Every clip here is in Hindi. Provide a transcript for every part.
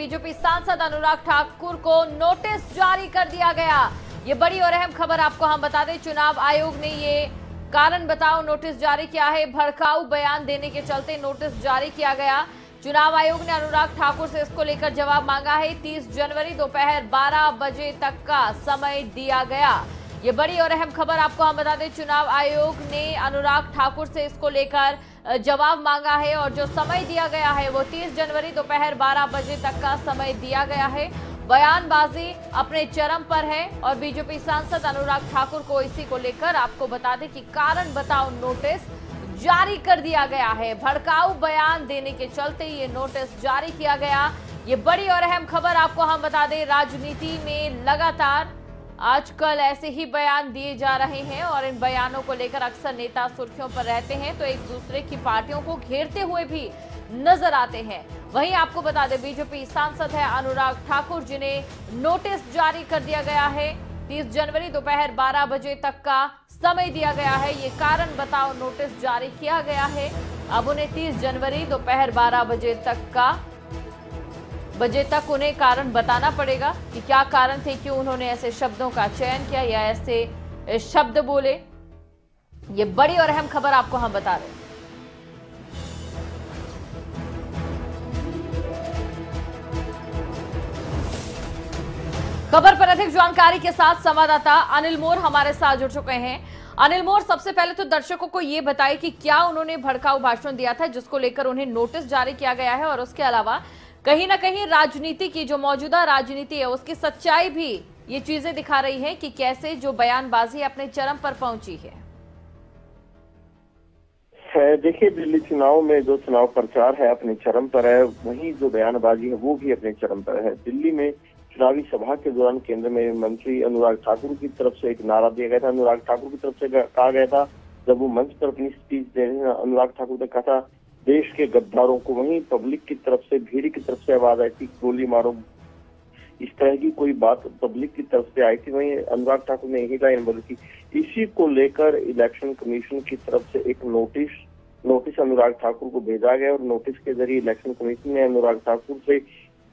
बीजेपी सांसद अनुराग ठाकुर को नोटिस जारी कर दिया गया। ये बड़ी और अहम खबर आपको हम बता दें, चुनाव आयोग ने ये कारण बताओ, नोटिस जारी किया है, भड़काऊ बयान देने के चलते नोटिस जारी किया गया। चुनाव आयोग ने अनुराग ठाकुर से इसको लेकर जवाब मांगा है 30 जनवरी दोपहर 12 बजे तक का समय दिया गया। ये बड़ी और अहम खबर आपको हम बता दें, चुनाव आयोग ने अनुराग ठाकुर से इसको लेकर जवाब मांगा है और जो समय दिया गया है वो 30 जनवरी दोपहर 12 बजे तक का समय दिया गया है। बयानबाजी अपने चरम पर है और बीजेपी सांसद अनुराग ठाकुर को इसी को लेकर आपको बता दें कि कारण बताओ नोटिस जारी कर दिया गया है। भड़काऊ बयान देने के चलते ये नोटिस जारी किया गया। ये बड़ी और अहम खबर आपको हम बता दें, राजनीति में लगातार आजकल ऐसे ही बयान दिए जा रहे हैं और इन बयानों को लेकर अक्सर नेता सुर्खियों पर रहते हैं तो एक दूसरे की पार्टियों को घेरते हुए भी नज़र आते हैं। वहीं आपको बता दें, बीजेपी सांसद है अनुराग ठाकुर, जिन्हें नोटिस जारी कर दिया गया है। 30 जनवरी दोपहर 12 बजे तक का समय दिया गया है। ये कारण बताओ, नोटिस जारी किया गया है। अब उन्हें 30 जनवरी दोपहर 12 बजे तक का बजे तक उन्हें कारण बताना पड़ेगा कि क्या कारण थे कि उन्होंने ऐसे शब्दों का चयन किया या ऐसे शब्द बोले। ये बड़ी और अहम खबर आपको हम बता रहे हैं। खबर पर अधिक जानकारी के साथ संवाददाता अनिल मोर हमारे साथ जुड़ चुके हैं। अनिल मोर, सबसे पहले तो दर्शकों को ये बताएँ कि क्या उन्होंने भड़काऊ भाषण दिया था, जिसको लेकर उन्हें नोटिस जारी किया गया है और उसके अलावा कहीं ना कहीं राजनीति की जो मौजूदा राजनीति है, उसकी सच्चाई भी ये चीज़ें दिखा रही है कि कैसे जो बयानबाजी अपने चरम पर पहुँची है। देखिए, दिल्ली चुनाव में जो चुनाव प्रचार है अपने चरम पर है, वहीं जो बयानबाजी है वो भी अपने चरम पर है। दिल्ली में चुनावी सभा के दौरान केंद्र में मंत्री अनुराग ठाकुर की तरफ़ से एक नारा दिया गया था। अनुराग ठाकुर की तरफ़ से कहा गया था, जब वो मंच पर अपनी स्पीच दे रहे हैं अनुराग ठाकुर ने कहा था देश के गद्दारों को वहीं पब्लिक की तरफ़ से, भीड़ की तरफ़ से आवाज़ आई थी, गोली मारो। इस तरह की कोई बात पब्लिक की तरफ़ से आई थी, वहीं अनुराग ठाकुर ने यही लाइन बोली थी। इसी को लेकर इलेक्शन कमीशन की तरफ़ से एक नोटिस नोटिस अनुराग ठाकुर को भेजा गया और नोटिस के ज़रिए इलेक्शन कमीशन ने अनुराग ठाकुर से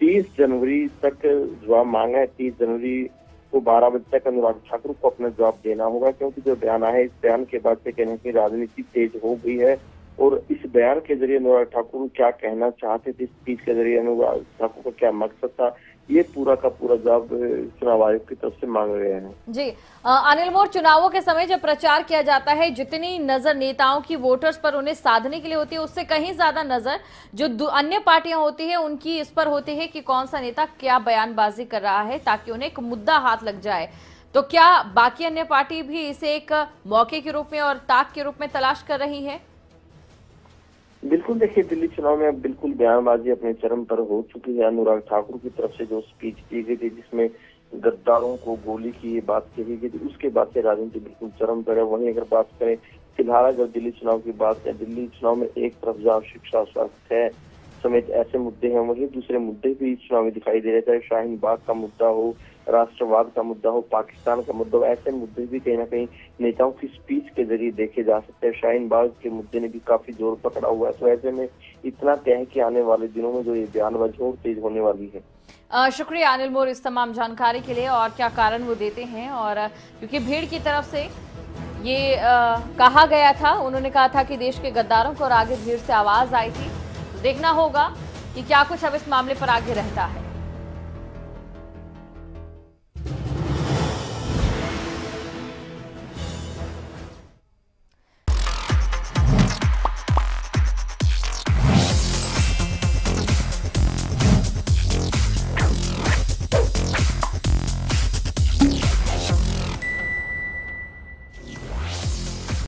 30 जनवरी तक जवाब मांगा है। 30 जनवरी को 12 बजे तक अनुराग ठाकुर को अपना जवाब देना होगा, क्योंकि जो बयान आया है, इस बयान के बाद से कहने की राजनीति तेज हो गई है। और इस बयान के ज़रिए अनुराग ठाकुर क्या कहना चाहते थे स्पीच के ज़रिए अनुराग ठाकुर का क्या मकसद था, ये पूरा का पूरा जवाब चुनाव आयोग की तरफ़ से मांग रहे हैं। जी अनिल मोर, चुनावों के समय जब प्रचार किया जाता है, जितनी नज़र नेताओं की, वोटर्स पर उन्हें साधने के लिए होती है, उससे कहीं ज़्यादा नज़र जो अन्य पार्टियाँ होती है, उनकी इस पर होती है कि कौन सा नेता क्या बयानबाजी कर रहा है, ताकि उन्हें एक मुद्दा हाथ लग जाए। तो क्या बाकी अन्य पार्टी भी इसे एक मौके के रूप में और ताक के रूप में तलाश कर रही है? बिल्कुल देखिए, दिल्ली चुनाव में अब बिल्कुल बयानबाजी अपने चरम पर हो चुकी है। अनुराग ठाकुर की तरफ़ से जो स्पीच की गई थी, जिसमें गद्दारों को गोली की ये बात कही गई थी, उसके बाद से राजनीति बिल्कुल चरम पर है। वहीं अगर बात करें, फ़िलहाल अगर दिल्ली चुनाव की बात करें, दिल्ली चुनाव में एक तरफ़ जहाँ शिक्षा स्वास्थ्य है समेत ऐसे मुद्दे हैं वहीं दूसरे मुद्दे भी चुनाव में दिखाई दे रहे चाहे शाहीन बाग का मुद्दा हो राष्ट्रवाद का मुद्दा हो पाकिस्तान का मुद्दा हो ऐसे मुद्दे भी कहीं ना कहीं नेताओं की स्पीच के ज़रिए देखे जा सकते हैं। शाहीन बाग के मुद्दे ने भी काफ़ी ज़ोर पकड़ा हुआ है। तो ऐसे में इतना तय है कि आने वाले दिनों में जो ये बयानबाजी और तेज होने वाली है। शुक्रिया अनिल मोर इस तमाम जानकारी के लिए और क्या कारण वो देते हैं और क्योंकि भीड़ की तरफ़ से ये अ, कहा गया था उन्होंने कहा था कि देश के गद्दारों को और आगे भीड़ से आवाज़ आई थी। देखना होगा कि क्या कुछ अब इस मामले पर आगे रहता है।